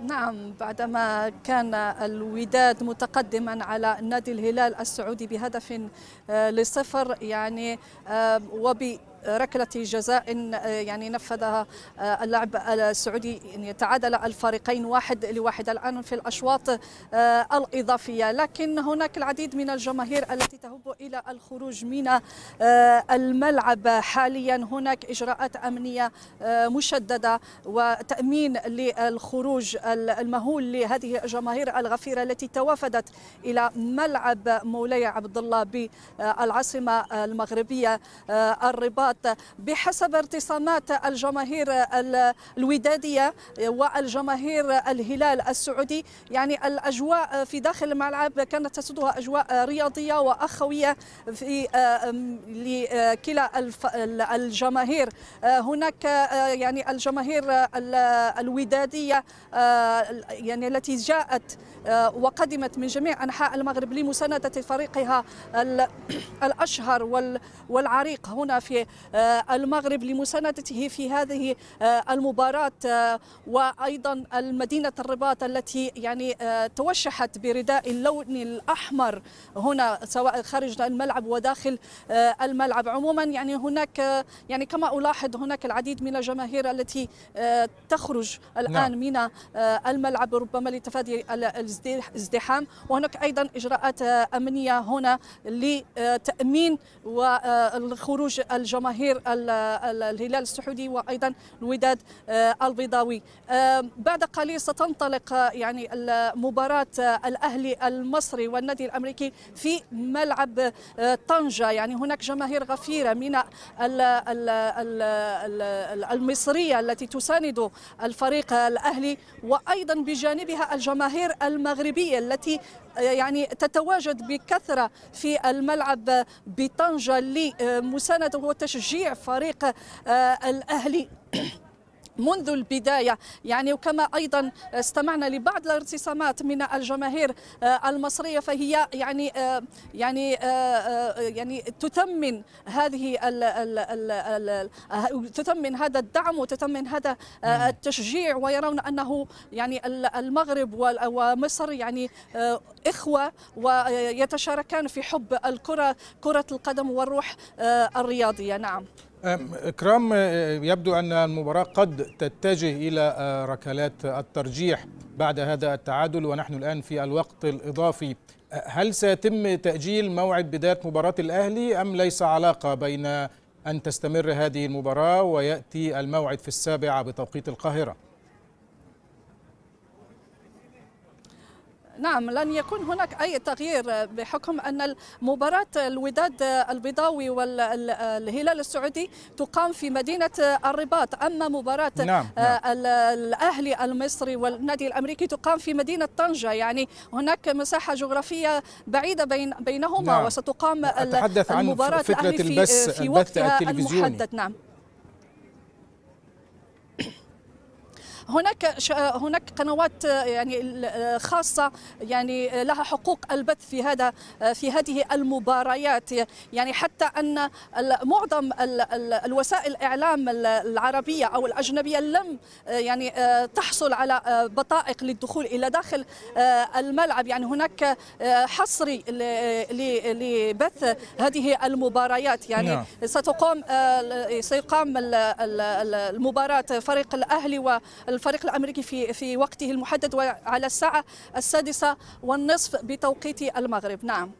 نعم بعدما كان الوداد متقدما على نادي الهلال السعودي بهدف لصفر يعني وب ركلة جزاء يعني نفذها اللاعب السعودي يعني تعادل الفريقين واحد لواحد الآن في الأشواط الإضافية. لكن هناك العديد من الجماهير التي تهب إلى الخروج من الملعب. حاليا هناك إجراءات أمنية مشددة وتأمين للخروج المهول لهذه الجماهير الغفيرة التي توافدت إلى ملعب مولاي عبد الله بالعاصمة المغربية الرباط. بحسب ارتسامات الجماهير الودادية والجماهير الهلال السعودي. يعني الأجواء في داخل الملعب كانت تسودها أجواء رياضية وأخوية في لكلا الجماهير. هناك يعني الجماهير الودادية يعني التي جاءت وقدمت من جميع أنحاء المغرب لمساندة فريقها الأشهر والعريق هنا في المغرب لمساندته في هذه المباراة وأيضا المدينة الرباط التي يعني توشحت برداء اللون الأحمر هنا سواء خارج الملعب وداخل الملعب عموما يعني هناك يعني كما ألاحظ هناك العديد من الجماهير التي تخرج الآن نعم. من الملعب ربما لتفادي الازدحام وهناك أيضا إجراءات أمنية هنا لتأمين والخروج الجماهير الهلال السعودي وأيضا الوداد البيضاوي. بعد قليل ستنطلق يعني مباراه الأهلي المصري والنادي الأمريكي في ملعب طنجة. يعني هناك جماهير غفيرة من المصرية التي تساند الفريق الأهلي وأيضا بجانبها الجماهير المغربية التي يعني تتواجد بكثرة في الملعب بطنجة لمساندة وتشجيع فريق الأهلي. منذ البداية. يعني وكما أيضا استمعنا لبعض الارتسامات من الجماهير المصرية فهي يعني يعني يعني تثمن هذه ال ال ال تثمن هذا الدعم وتثمن هذا التشجيع ويرون أنه يعني المغرب ومصر يعني إخوة ويتشاركان في حب الكرة كرة القدم والروح الرياضية. نعم. إكرام يبدو أن المباراة قد تتجه إلى ركلات الترجيح بعد هذا التعادل ونحن الآن في الوقت الإضافي هل سيتم تأجيل موعد بداية مباراة الأهلي أم ليس علاقة بين أن تستمر هذه المباراة ويأتي الموعد في السابعة بتوقيت القاهرة؟ نعم لن يكون هناك أي تغيير بحكم أن مباراة الوداد البيضاوي والهلال السعودي تقام في مدينة الرباط أما مباراة نعم. نعم. الأهلي المصري والنادي الأمريكي تقام في مدينة طنجة يعني هناك مساحة جغرافية بعيدة بين بينهما نعم. وستقام أتحدث المباراة عن فكرة البث في, في وقتها المحدد نعم هناك هناك قنوات يعني خاصة يعني لها حقوق البث في هذا في هذه المباريات. يعني حتى أن معظم الوسائل الإعلام العربية أو الأجنبية لم يعني تحصل على بطائق للدخول إلى داخل الملعب. يعني هناك حصري لبث هذه المباريات. يعني نعم. ستقام سيقام المباراة فريق الأهلي و الفريق الأمريكي في في وقته المحدد وعلى الساعة السادسة والنصف بتوقيت المغرب. نعم.